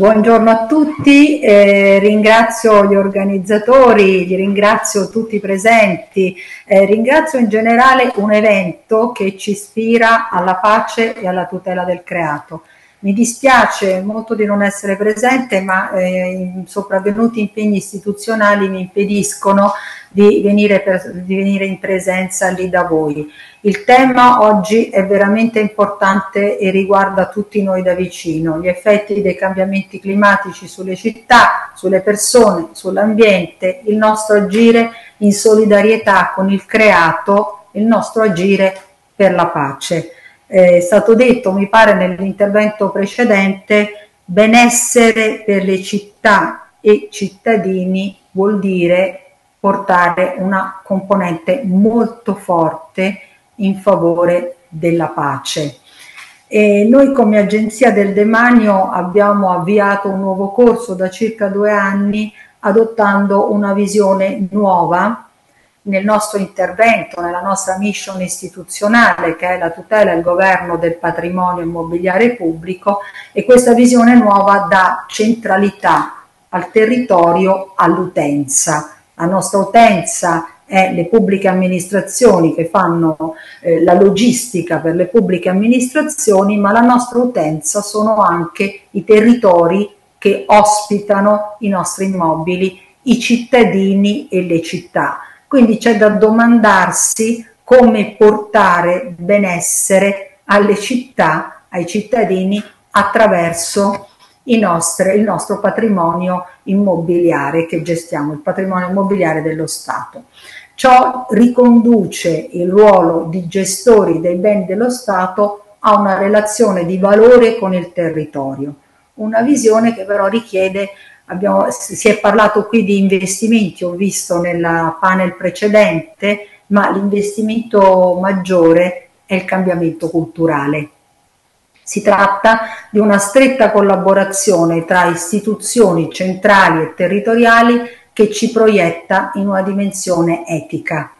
Buongiorno a tutti, eh, ringrazio gli organizzatori, ringrazio tutti i presenti, eh, ringrazio in generale un evento che ci ispira alla pace e alla tutela del creato. Mi dispiace molto di non essere presente, ma eh, sopravvenuti impegni istituzionali mi impediscono di venire, per, di venire in presenza lì da voi. Il tema oggi è veramente importante e riguarda tutti noi da vicino, gli effetti dei cambiamenti climatici sulle città, sulle persone, sull'ambiente, il nostro agire in solidarietà con il creato, il nostro agire per la pace è stato detto, mi pare, nell'intervento precedente, benessere per le città e cittadini vuol dire portare una componente molto forte in favore della pace. E noi come Agenzia del Demanio abbiamo avviato un nuovo corso da circa due anni adottando una visione nuova nel nostro intervento, nella nostra mission istituzionale che è la tutela e il governo del patrimonio immobiliare pubblico e questa visione nuova dà centralità al territorio, all'utenza. La nostra utenza è le pubbliche amministrazioni che fanno eh, la logistica per le pubbliche amministrazioni, ma la nostra utenza sono anche i territori che ospitano i nostri immobili, i cittadini e le città. Quindi c'è da domandarsi come portare benessere alle città, ai cittadini attraverso nostre, il nostro patrimonio immobiliare che gestiamo, il patrimonio immobiliare dello Stato. Ciò riconduce il ruolo di gestori dei beni dello Stato a una relazione di valore con il territorio, una visione che però richiede Abbiamo, si è parlato qui di investimenti, ho visto nella panel precedente, ma l'investimento maggiore è il cambiamento culturale. Si tratta di una stretta collaborazione tra istituzioni centrali e territoriali che ci proietta in una dimensione etica.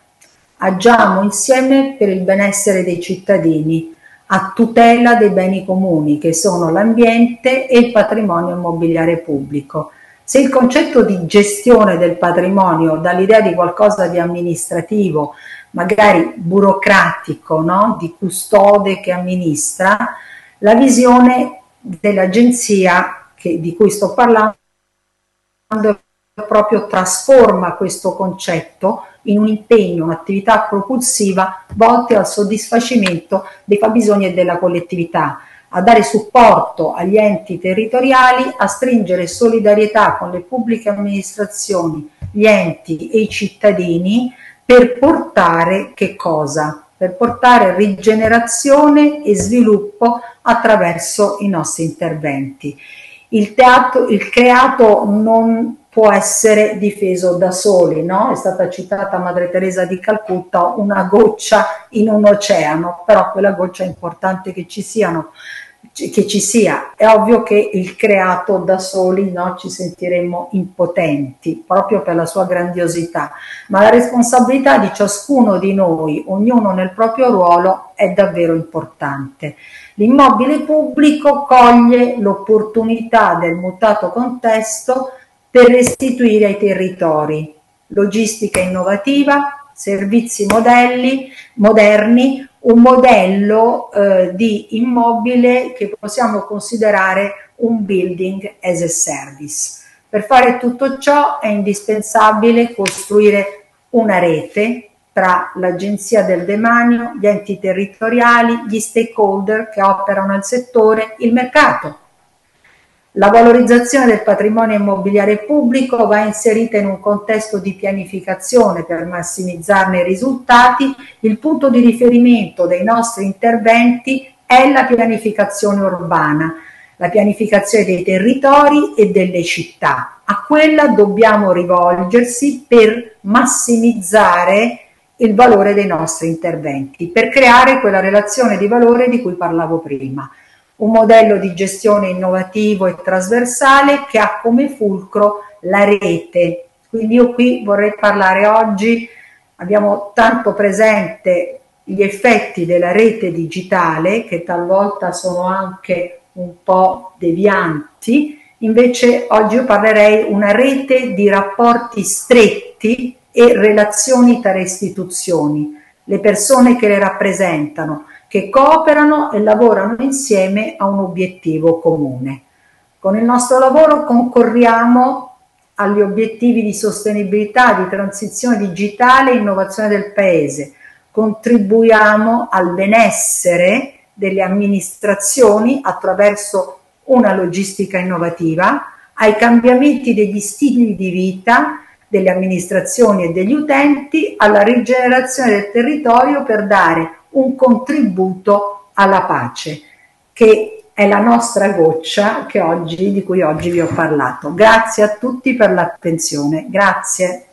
Agiamo insieme per il benessere dei cittadini, a tutela dei beni comuni che sono l'ambiente e il patrimonio immobiliare pubblico se il concetto di gestione del patrimonio dà l'idea di qualcosa di amministrativo, magari burocratico, no? di custode che amministra, la visione dell'agenzia di cui sto parlando proprio trasforma questo concetto in un impegno, un'attività propulsiva volte al soddisfacimento dei fabbisogni della collettività a dare supporto agli enti territoriali, a stringere solidarietà con le pubbliche amministrazioni, gli enti e i cittadini per portare che cosa? Per portare rigenerazione e sviluppo attraverso i nostri interventi. Il, teatro, il creato non può essere difeso da soli, no? È stata citata Madre Teresa di Calcutta, una goccia in un oceano, però quella goccia è importante che ci siano che ci sia. È ovvio che il creato da soli no, ci sentiremmo impotenti proprio per la sua grandiosità, ma la responsabilità di ciascuno di noi, ognuno nel proprio ruolo, è davvero importante. L'immobile pubblico coglie l'opportunità del mutato contesto per restituire ai territori logistica innovativa, servizi modelli, moderni, un modello eh, di immobile che possiamo considerare un building as a service. Per fare tutto ciò è indispensabile costruire una rete tra l'Agenzia del Demanio, gli enti territoriali, gli stakeholder che operano nel settore, il mercato. La valorizzazione del patrimonio immobiliare pubblico va inserita in un contesto di pianificazione per massimizzarne i risultati. Il punto di riferimento dei nostri interventi è la pianificazione urbana, la pianificazione dei territori e delle città. A quella dobbiamo rivolgersi per massimizzare il valore dei nostri interventi, per creare quella relazione di valore di cui parlavo prima un modello di gestione innovativo e trasversale che ha come fulcro la rete. Quindi io qui vorrei parlare oggi, abbiamo tanto presente gli effetti della rete digitale che talvolta sono anche un po' devianti Invece oggi io parlerei una rete di rapporti stretti e relazioni tra istituzioni, le persone che le rappresentano, che cooperano e lavorano insieme a un obiettivo comune. Con il nostro lavoro concorriamo agli obiettivi di sostenibilità, di transizione digitale e innovazione del Paese, contribuiamo al benessere delle amministrazioni attraverso una logistica innovativa, ai cambiamenti degli stili di vita delle amministrazioni e degli utenti, alla rigenerazione del territorio per dare un contributo alla pace, che è la nostra goccia oggi, di cui oggi vi ho parlato. Grazie a tutti per l'attenzione. Grazie.